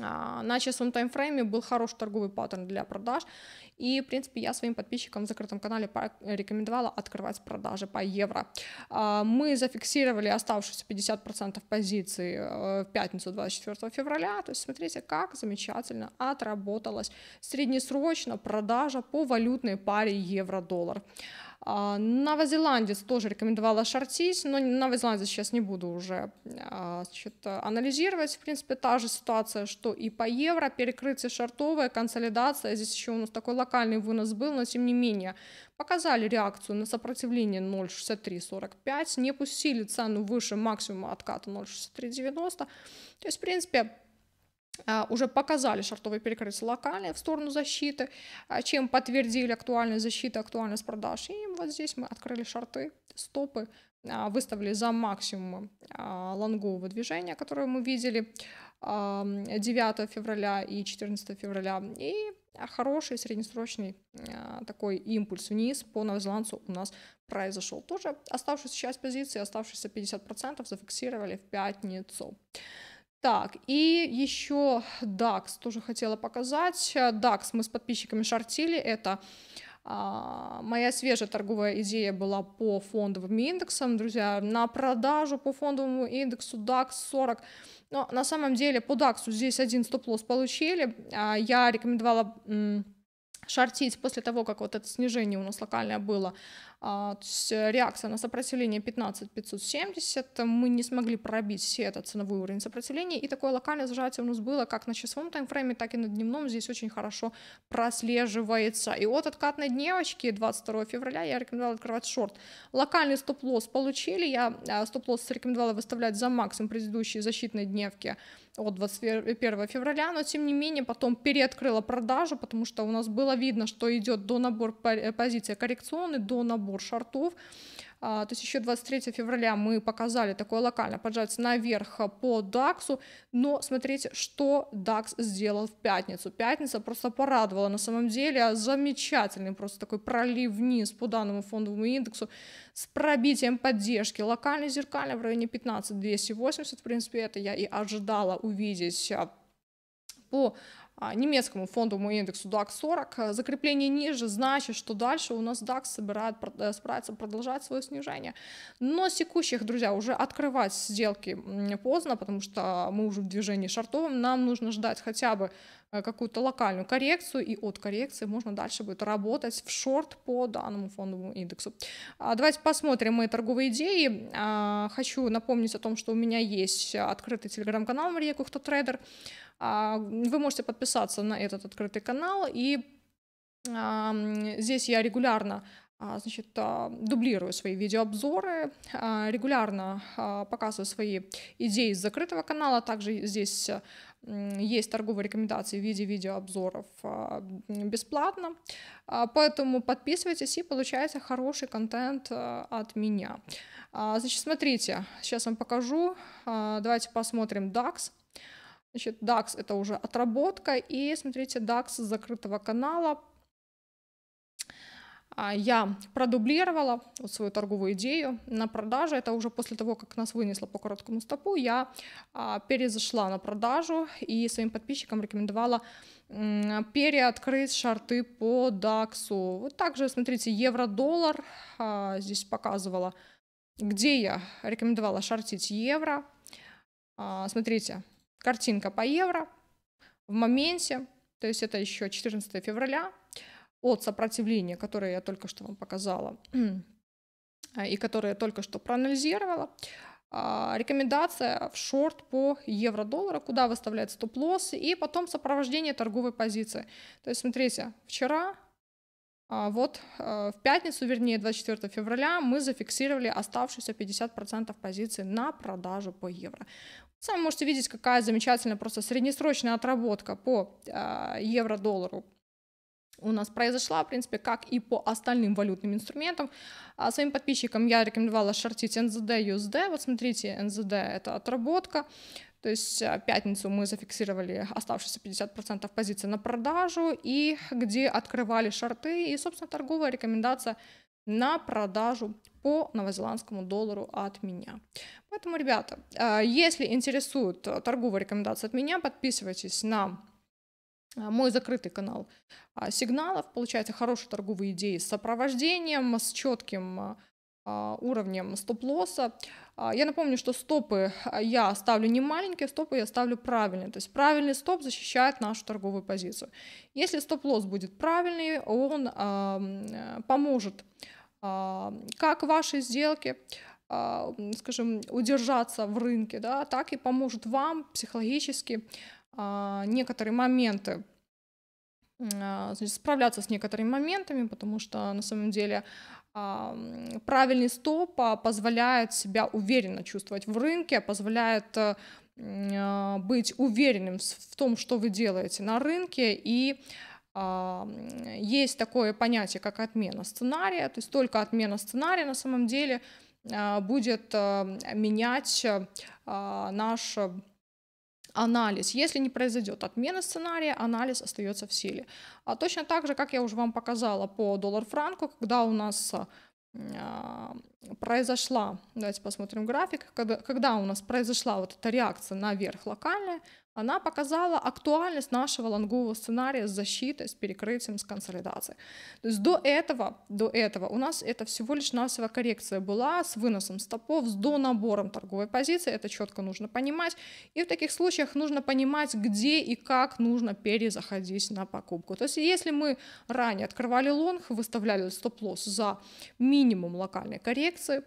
на часовом таймфрейме был хороший торговый паттерн для продаж, и, в принципе, я своим подписчикам в закрытом канале рекомендовала открывать продажи по евро. А, мы зафиксировали оставшиеся 50% позиций э, в пятницу 24 февраля, то есть смотрите, как замечательно отработалась среднесрочно продажа по валютной паре евро-доллар. А, новозеландец тоже рекомендовала шортить, но новозеландец сейчас не буду уже а, значит, анализировать. В принципе, та же ситуация, что и по евро, перекрытие шортовая, консолидация. Здесь еще у нас такой локальный вынос был, но тем не менее показали реакцию на сопротивление 0,6345, не пустили цену выше максимума отката 0,6390. То есть, в принципе, уже показали шартовые перекрытия локальные в сторону защиты, а, чем подтвердили актуальность защиты, актуальность продаж. И вот здесь мы открыли шарты, стопы, а, выставили за максимум лонгового движения, которое мы видели 9 февраля и 14 февраля. И хороший среднесрочный такой импульс вниз по новозеландцу у нас произошел. Тоже оставшуюся часть позиции, оставшиеся 50% зафиксировали в пятницу. Так, и еще DAX тоже хотела показать. DAX мы с подписчиками шортили. Это а, моя свежая торговая идея была по фондовым индексам. Друзья, на продажу по фондовому индексу DAX 40. Но на самом деле по DAX здесь один стоп-лосс получили. А, я рекомендовала шортить после того, как вот это снижение у нас локальное было. А, э, реакция на сопротивление 15 570, мы не смогли пробить все этот ценовой уровень сопротивления, и такое локальное сжатие у нас было как на часовом таймфрейме, так и на дневном, здесь очень хорошо прослеживается. И от откатной дневочки 22 февраля я рекомендовала открывать шорт. Локальный стоп-лосс получили, я а, стоп-лосс рекомендовала выставлять за максимум предыдущей защитной дневки от 21 февраля, но тем не менее потом переоткрыла продажу, потому что у нас было видно, что идет до набор позиции коррекционный, до набор шортов. То есть еще 23 февраля мы показали такое локальное поджатие наверх по DAX, но смотрите, что DAX сделал в пятницу. Пятница просто порадовала. На самом деле, замечательный просто такой пролив вниз по данному фондовому индексу с пробитием поддержки. Локальной зеркальной в районе 15 280, в принципе, это я и ожидала увидеть а, по а, немецкому фондовому индексу DAX 40. Э, закрепление ниже значит, что дальше у нас DAX собирает, э, собирается продолжать свое снижение. Но с текущих, друзья, уже открывать сделки поздно, потому что мы уже в движении шартовом, нам нужно ждать хотя бы какую-то локальную коррекцию, и от коррекции можно дальше будет работать в шорт по данному фондовому индексу. А, давайте посмотрим мои торговые идеи. А, хочу напомнить о том, что у меня есть открытый телеграм-канал Мария Кухта Трейдер. А, вы можете подписаться на этот открытый канал, и здесь я регулярно значит, а, дублирую свои видеообзоры, регулярно показываю свои идеи из закрытого канала, также здесь есть торговые рекомендации в виде видеообзоров бесплатно, поэтому подписывайтесь и получайте хороший контент от меня. Значит, смотрите, сейчас вам покажу, давайте посмотрим DAX. Значит, DAX это уже отработка. И смотрите, DAX с закрытого канала а, я продублировала вот свою торговую идею на продаже. Это уже после того, как нас вынесло по короткому стопу, я а, перезашла на продажу и своим подписчикам рекомендовала переоткрыть шарты по DAX. Вот также, смотрите, евро-доллар а, здесь показывала, где я рекомендовала шортить евро. Смотрите, картинка по евро в моменте, то есть это еще 14 февраля, от сопротивления, которое я только что вам показала, *clears throat* и которое я только что проанализировала, а, рекомендация в шорт по евро-доллару, куда выставлять стоп-лосс, и потом сопровождение торговой позиции. То есть, смотрите, вчера, а, вот а, в пятницу, вернее, 24 февраля, мы зафиксировали оставшиеся 50% позиции на продажу по евро. Сами можете видеть, какая замечательная просто среднесрочная отработка по э, евро-доллару у нас произошла, в принципе, как и по остальным валютным инструментам. А своим подписчикам я рекомендовала шортить NZD, USD. Вот смотрите, NZD — это отработка. То есть в пятницу мы зафиксировали оставшиеся 50% позиций на продажу, и где открывали шорты, и, собственно, торговая рекомендация на продажу по новозеландскому доллару от меня. Поэтому, ребята, а, если интересует торговая рекомендация от меня, подписывайтесь на а, мой закрытый канал а, сигналов, получаете хорошие торговые идеи с сопровождением, с четким уровнем стоп-лосса. Я напомню, что стопы я ставлю не маленькие, стопы я ставлю правильные. То есть правильный стоп защищает нашу торговую позицию. Если стоп-лосс будет правильный, он поможет как ваши сделки, а, скажем, удержаться в рынке, да, так и поможет вам психологически а, некоторые моменты а, значит, справляться с некоторыми моментами, потому что на самом деле правильный стоп позволяет себя уверенно чувствовать в рынке, позволяет э, быть уверенным в том, что вы делаете на рынке. И есть такое понятие, как отмена сценария, то есть только отмена сценария на самом деле а, будет а, менять а, наш анализ. Если не произойдет отмена сценария, анализ остается в силе. А точно так же, как я уже вам показала по доллар-франку, когда у нас произошла, давайте посмотрим график, когда, когда у нас произошла вот эта реакция наверх локальная, она показала актуальность нашего лонгового сценария с защитой, с перекрытием, с консолидацией. То есть до этого, до этого у нас это всего лишь навсего коррекция была с выносом стопов, с донабором торговой позиции, это четко нужно понимать. И в таких случаях нужно понимать, где и как нужно перезаходить на покупку. То есть если мы ранее открывали лонг, выставляли стоп-лосс за минимум локальной коррекции,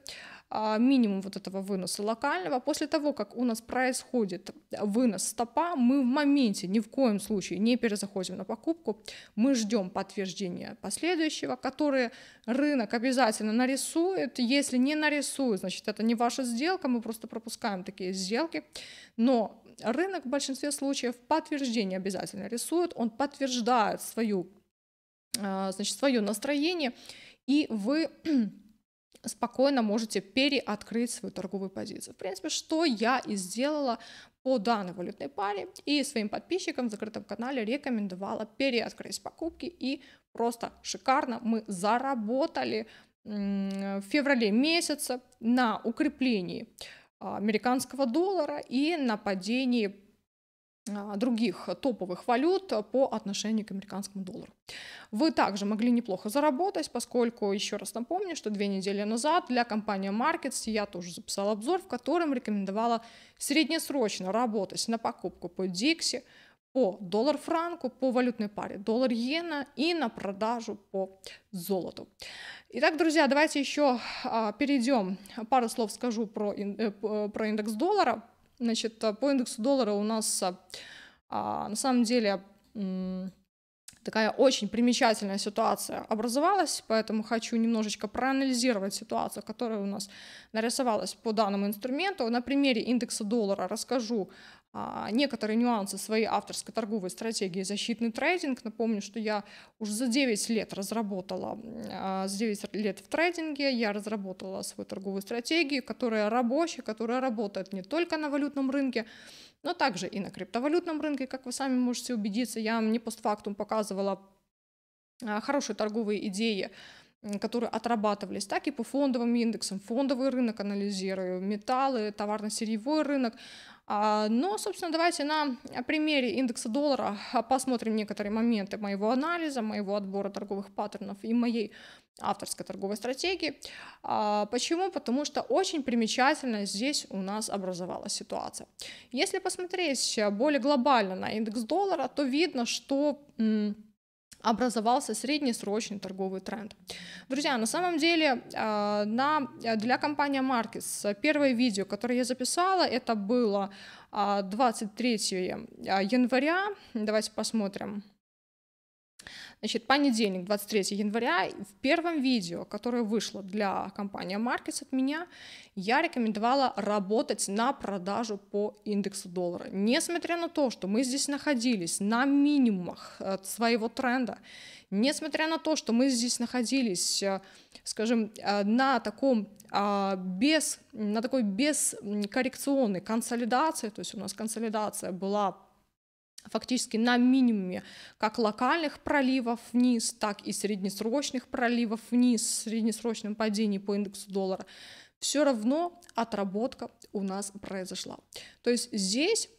минимум вот этого выноса локального. После того, как у нас происходит вынос стопа, мы в моменте ни в коем случае не перезаходим на покупку, мы ждем подтверждения последующего, которое рынок обязательно нарисует. Если не нарисует, значит это не ваша сделка, мы просто пропускаем такие сделки. Но рынок в большинстве случаев подтверждение обязательно рисует, он подтверждает свою, а, значит, свое настроение, и вы спокойно можете переоткрыть свою торговую позицию. В принципе, что я и сделала по данной валютной паре и своим подписчикам в закрытом канале рекомендовала переоткрыть покупки и просто шикарно мы заработали в феврале месяце на укреплении а, американского доллара и на падении других топовых валют по отношению к американскому доллару. Вы также могли неплохо заработать, поскольку, еще раз напомню, что две недели назад для компании Markets я тоже записала обзор, в котором рекомендовала среднесрочно работать на покупку по Dixie, по доллар-франку, по валютной паре доллар-иена и на продажу по золоту. Итак, друзья, давайте еще а, перейдем, пару слов скажу про, э, про индекс доллара. Значит, э, по индексу доллара у нас а, на самом деле такая очень примечательная ситуация образовалась, поэтому хочу немножечко проанализировать ситуацию, которая у нас нарисовалась по данному инструменту. На примере индекса доллара расскажу а, некоторые нюансы своей авторской торговой стратегии защитный трейдинг. Напомню, что я уже за 9 лет разработала, а, за 9 лет в трейдинге я разработала свою торговую стратегию, которая рабочая, которая работает не только на валютном рынке, но также и на криптовалютном рынке, как вы сами можете убедиться. Я не постфактум показывала а, хорошие торговые идеи, которые отрабатывались, так и по фондовым индексам. Фондовый рынок анализирую, металлы, товарно-сырьевой рынок. А, но, собственно, давайте на примере индекса доллара посмотрим некоторые моменты моего анализа, моего отбора торговых паттернов и моей авторской торговой стратегии. А, почему? Потому что очень примечательно здесь у нас образовалась ситуация. Если посмотреть более глобально на индекс доллара, то видно, что образовался среднесрочный торговый тренд. Друзья, на самом деле а, на, для компании Markets первое видео, которое я записала, это было 23 а, января. Давайте посмотрим. Значит, понедельник, 23 января, в первом видео, которое вышло для компании Markets от меня, я рекомендовала работать на продажу по индексу доллара. Несмотря на то, что мы здесь находились на минимумах э, своего тренда, несмотря на то, что мы здесь находились, э, скажем, э, на таком а, без, на такой бескоррекционной консолидации, то есть у нас консолидация была фактически на минимуме как локальных проливов вниз, так и среднесрочных проливов вниз, среднесрочном падении по индексу доллара, все равно отработка у нас произошла. То есть здесь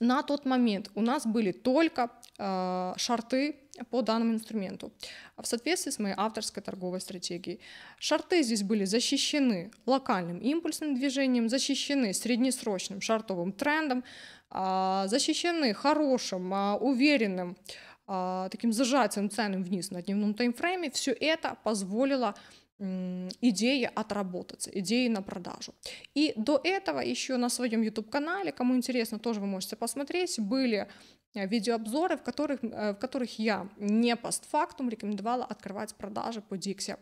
на тот момент у нас были только э, шарты по данному инструменту в соответствии с моей авторской торговой стратегией. Шарты здесь были защищены локальным импульсным движением, защищены среднесрочным шартовым трендом, а, защищены хорошим, а, уверенным а, таким зажатием цены вниз на дневном таймфрейме, все это позволило идеи отработаться, идеи на продажу. И до этого еще на своем YouTube-канале, кому интересно, тоже вы можете посмотреть, были э, видеообзоры, в которых, э, в которых я не постфактум рекомендовала открывать продажи по Dixie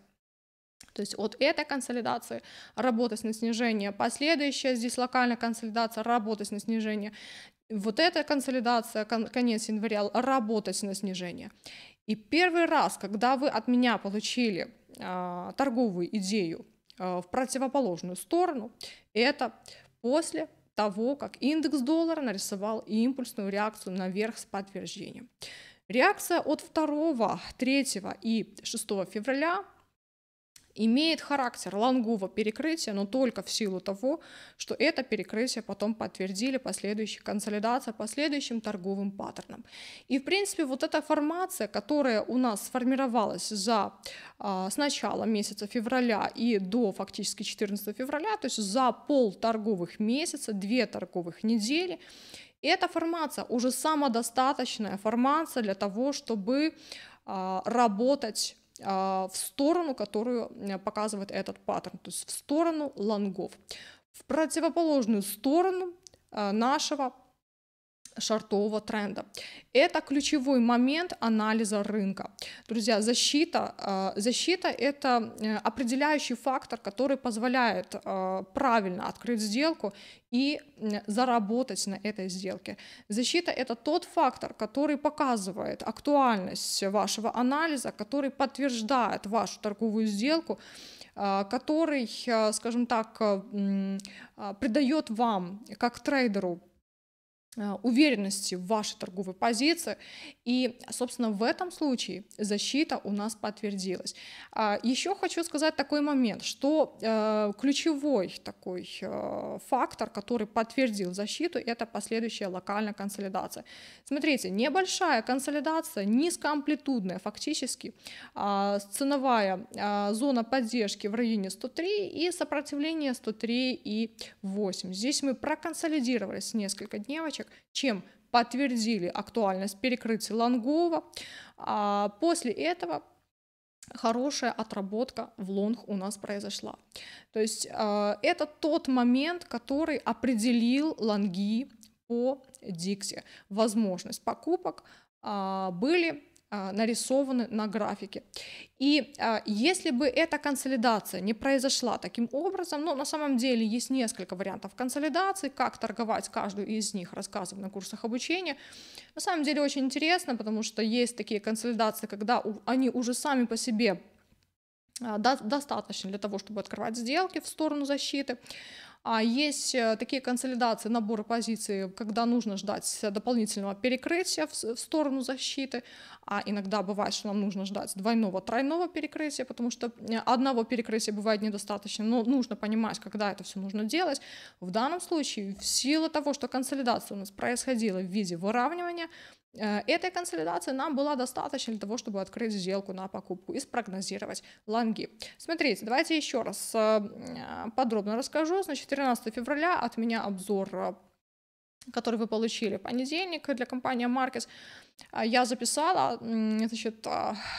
то есть от этой консолидации работать на снижение, последующая здесь локальная консолидация, работать на снижение, вот эта консолидация, конец января, работать на снижение. И первый раз, когда вы от меня получили торговую идею э, в противоположную сторону, это после того, как индекс доллара нарисовал импульсную реакцию наверх с подтверждением. Реакция от 2, 3 и 6 февраля имеет характер лонгового перекрытия, но только в силу того, что это перекрытие потом подтвердили последующие консолидация последующим торговым паттернам. И в принципе вот эта формация, которая у нас сформировалась за а, с начала месяца февраля и до фактически 14 февраля, то есть за пол торговых месяца, две торговых недели, эта формация уже самодостаточная формация для того, чтобы а, работать в сторону, которую показывает этот паттерн, то есть в сторону лонгов. В противоположную сторону э, нашего шартового тренда. Это ключевой момент анализа рынка. Друзья, защита, э, защита – это определяющий фактор, который позволяет правильно открыть сделку и заработать на этой сделке. Защита – это тот фактор, который показывает актуальность вашего анализа, который подтверждает вашу торговую сделку, который, скажем так, придает вам как трейдеру Э, уверенности в вашей торговой позиции. И, собственно, в этом случае защита у нас подтвердилась. А, Еще хочу сказать такой момент, что э, ключевой такой э, фактор, который подтвердил защиту, это последующая локальная консолидация. Смотрите, небольшая консолидация, низкоамплитудная фактически, а, ценовая а, зона поддержки в районе 103 и сопротивление 103,8. Здесь мы проконсолидировались несколько дневочек, точек, чем подтвердили актуальность перекрытия Лонгова. А после этого хорошая отработка в лонг у нас произошла. То есть э, это тот момент, который определил лонги по Дикси. Возможность покупок э, были а, нарисованы на графике. И а, если бы эта консолидация не произошла таким образом, ну, на самом деле есть несколько вариантов консолидации, как торговать каждую из них, рассказываю на курсах обучения. На самом деле очень интересно, потому что есть такие консолидации, когда они уже сами по себе а, достаточно для того, чтобы открывать сделки в сторону защиты. А есть э, такие консолидации, наборы позиций, когда нужно ждать дополнительного перекрытия в, сторону защиты, а иногда бывает, что нам нужно ждать двойного, тройного перекрытия, потому что э, одного перекрытия бывает недостаточно, но нужно понимать, когда это все нужно делать. В данном случае, в силу того, что консолидация у нас происходила в виде выравнивания, Э, этой консолидации нам была достаточно для того, чтобы открыть сделку на покупку и спрогнозировать лонги. Смотрите, давайте еще раз э, подробно расскажу. Значит, 13 февраля от меня обзор который вы получили понедельник для компании Markets, я записала значит,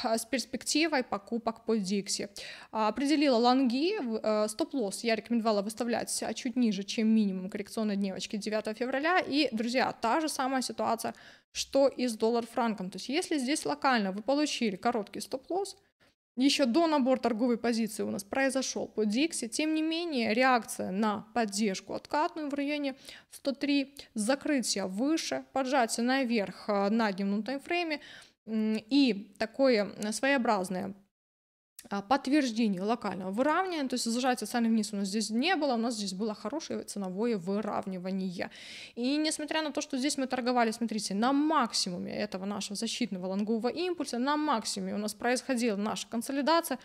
с перспективой покупок по Dixie. Определила лонги, стоп-лосс я рекомендовала выставлять чуть ниже, чем минимум коррекционной дневочки 9 февраля. И, друзья, та же самая ситуация что и с доллар-франком. То есть если здесь локально вы получили короткий стоп-лосс, еще до набора торговой позиции у нас произошел по Дикси, тем не менее реакция на поддержку откатную в районе 103, закрытие выше, поджатие наверх э, на дневном таймфрейме и такое своеобразное подтверждение локального выравнивания, то есть зажатия цены вниз у нас здесь не было, у нас здесь было хорошее ценовое выравнивание. И несмотря на то, что здесь мы торговали, смотрите, на максимуме этого нашего защитного лонгового импульса, на максимуме у нас происходила наша консолидация,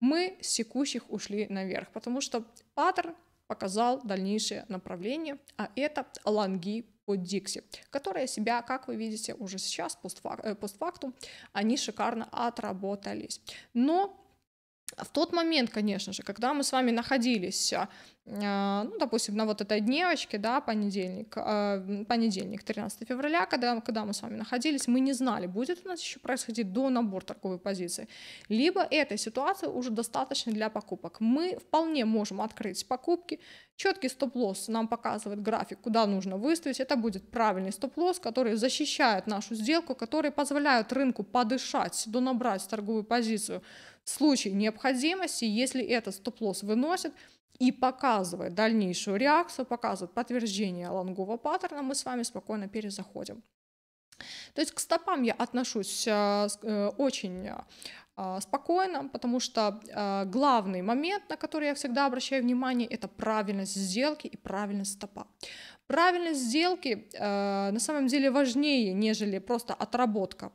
мы с секущих ушли наверх, потому что паттерн показал дальнейшее направление, а это лонги по Dixie, которые себя, как вы видите, уже сейчас, постфак, постфактум, они шикарно отработались. Но в тот момент, конечно же, когда мы с вами находились а, ну, допустим, на вот этой дневочке, да, понедельник, а, понедельник, 13 февраля, когда, когда мы с вами находились, мы не знали, будет у нас еще происходить до набор торговой позиции, либо этой ситуации уже достаточно для покупок. Мы вполне можем открыть покупки, четкий стоп-лосс нам показывает график, куда нужно выставить, это будет правильный стоп-лосс, который защищает нашу сделку, который позволяет рынку подышать, донабрать торговую позицию случае необходимости, если этот стоп-лосс выносит, и показывает дальнейшую реакцию, показывает подтверждение лонгового паттерна, мы с вами спокойно перезаходим. То есть к стопам я отношусь э, э, очень э, спокойно, потому что главный момент, на который я всегда обращаю внимание, это правильность сделки и правильность стопа. Правильность сделки на самом деле важнее, нежели просто отработка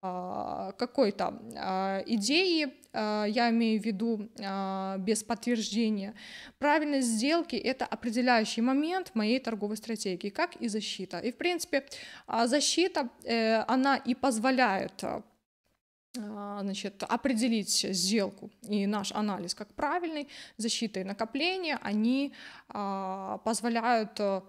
какой-то а, идеи, а, я имею в виду без подтверждения. Правильность сделки — это определяющий момент моей торговой стратегии, как и защита. И, в принципе, защита, э, она и позволяет значит, определить сделку и наш анализ как правильный, защита и накопление, они позволяют а,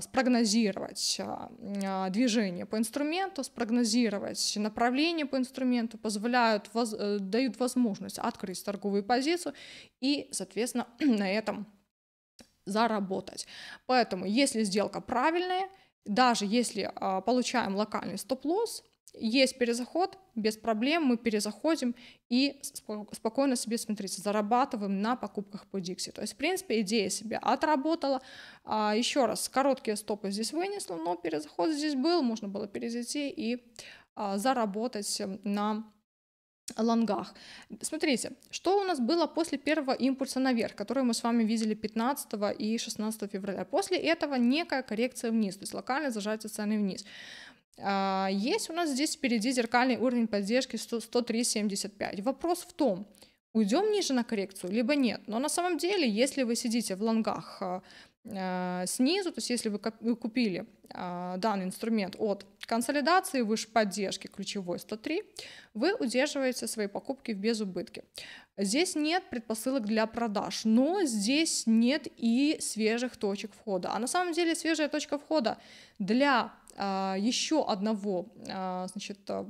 спрогнозировать а, а, движение по инструменту, спрогнозировать направление по инструменту, позволяют, э, дают возможность открыть торговую позицию и, соответственно, *clears throat* на этом заработать. Поэтому, если сделка правильная, даже если получаем локальный стоп-лосс, есть перезаход, без проблем мы перезаходим и спокойно себе, смотрите, зарабатываем на покупках по Dixie. То есть, в принципе, идея себя отработала. А, еще раз, короткие стопы здесь вынесла, но перезаход здесь был, можно было перезайти и а, заработать на лонгах. Смотрите, что у нас было после первого импульса наверх, который мы с вами видели 15 и 16 февраля. После этого некая коррекция вниз, то есть локальное зажатие цены вниз. А, есть у нас здесь впереди зеркальный уровень поддержки 103.75. Вопрос в том, уйдем ниже на коррекцию, либо нет. Но на самом деле, если вы сидите в лонгах а, а, снизу, то есть если вы купили данный инструмент от консолидации выше поддержки ключевой 103, вы удерживаете свои покупки в безубытке. Здесь нет предпосылок для продаж, но здесь нет и свежих точек входа. А на самом деле свежая точка входа для еще одного, а, значит, а,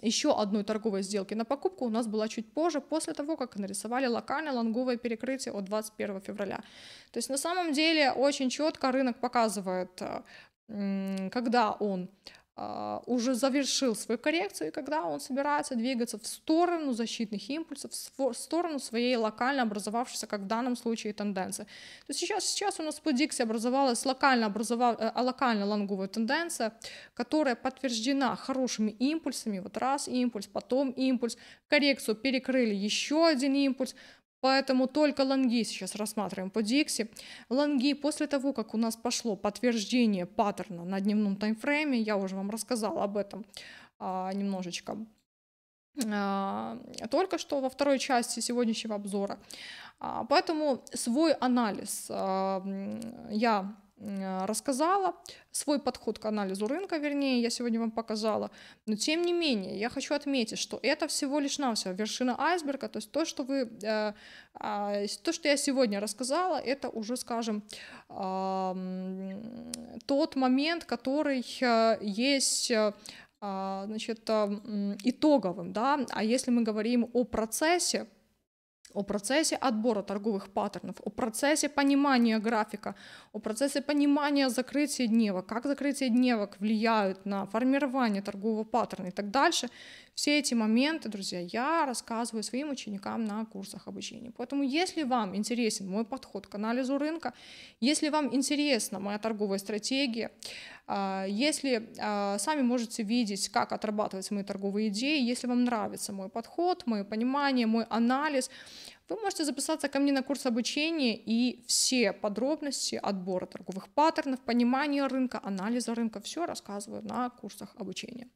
еще одной торговой сделки на покупку у нас была чуть позже, после того, как нарисовали локальное лонговое перекрытие от 21 февраля. То есть на самом деле очень четко рынок показывает, когда он а, уже завершил свою коррекцию, и когда он собирается двигаться в сторону защитных импульсов, в сторону своей локально образовавшейся, как в данном случае, тенденции. То есть сейчас, сейчас у нас по Dixie образовалась локально, образова, э, локально лонговая тенденция, которая подтверждена хорошими импульсами. Вот раз импульс, потом импульс, коррекцию перекрыли еще один импульс, Поэтому только лонги сейчас рассматриваем по Dixie. Лонги после того, как у нас пошло подтверждение паттерна на дневном таймфрейме, я уже вам рассказала об этом а, немножечко а, только что во второй части сегодняшнего обзора. А, поэтому свой анализ а, я рассказала, свой подход к анализу рынка, вернее, я сегодня вам показала. Но тем не менее, я хочу отметить, что это всего лишь навсего вершина айсберга, то есть то, что вы, э, э, то, что я сегодня рассказала, это уже, скажем, э, тот момент, который э, есть э, значит, итоговым, да, а если мы говорим о процессе, о процессе отбора торговых паттернов, о процессе понимания графика, о процессе понимания закрытия дневок, как закрытие дневок влияют на формирование торгового паттерна и так дальше. Все эти моменты, друзья, я рассказываю своим ученикам на курсах обучения. Поэтому, если вам интересен мой подход к анализу рынка, если вам интересна моя торговая стратегия, а, если а, сами можете видеть, как отрабатываются мои торговые идеи, если вам нравится мой подход, мое понимание, мой анализ, вы можете записаться ко мне на курс обучения и все подробности отбора торговых паттернов, понимания рынка, анализа рынка, все рассказываю на курсах обучения.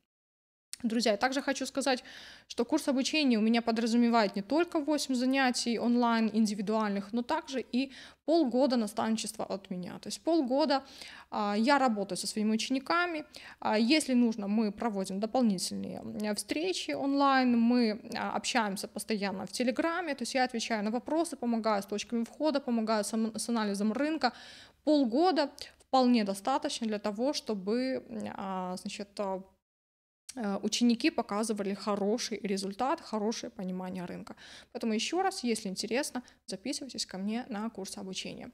Друзья, я также хочу сказать, что курс обучения у меня подразумевает не только 8 занятий онлайн индивидуальных, но также и полгода наставничества от меня. То есть полгода а, я работаю со своими учениками. А, если нужно, мы проводим дополнительные встречи онлайн, мы а, общаемся постоянно в Телеграме, то есть я отвечаю на вопросы, помогаю с точками входа, помогаю с, анализом рынка. Полгода вполне достаточно для того, чтобы а, значит, Э, ученики показывали хороший результат, хорошее понимание рынка. Поэтому еще раз, если интересно, записывайтесь ко мне на курс обучения.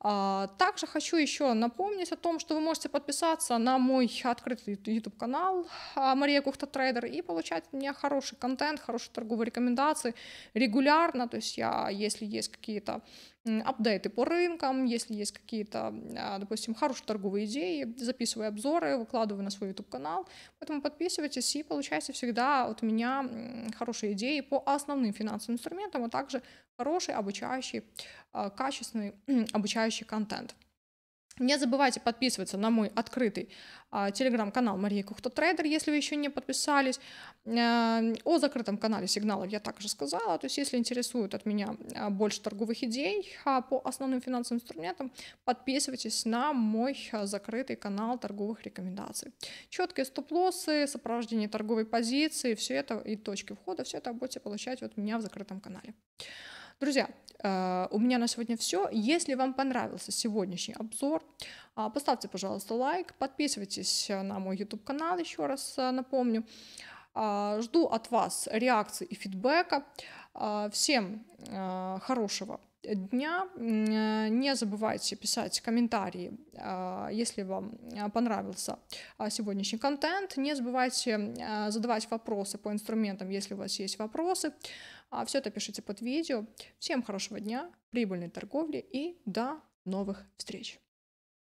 А, также хочу еще напомнить о том, что вы можете подписаться на мой открытый YouTube канал а, Мария Кухта Трейдер и получать от меня хороший контент, хорошие торговые рекомендации регулярно. То есть я, если есть какие-то апдейты по рынкам, если есть какие-то, а, допустим, хорошие торговые идеи, записываю обзоры, выкладываю на свой YouTube-канал. Поэтому подписывайтесь и получайте всегда от меня хорошие идеи по основным финансовым инструментам, а также хороший обучающий, а, качественный *clears throat* обучающий контент. Не забывайте подписываться на мой открытый а, телеграм-канал Мария Кухта Трейдер, если вы еще не подписались. А, о закрытом канале сигналов я также сказала. То есть, если интересует от меня а, больше торговых идей а, по основным финансовым инструментам, подписывайтесь на мой а, закрытый канал торговых рекомендаций. Четкие стоп-лоссы, сопровождение торговой позиции, все это и точки входа, все это будете получать от меня в закрытом канале. Друзья, э, у меня на сегодня все. Если вам понравился сегодняшний обзор, а, поставьте, пожалуйста, лайк, подписывайтесь на мой YouTube канал, еще раз э, напомню. А, жду от вас реакции и фидбэка. А, всем э, хорошего дня. Не забывайте писать комментарии, если вам понравился сегодняшний контент. Не забывайте задавать вопросы по инструментам, если у вас есть вопросы. А все это пишите под видео. Всем хорошего дня, прибыльной торговли и до новых встреч!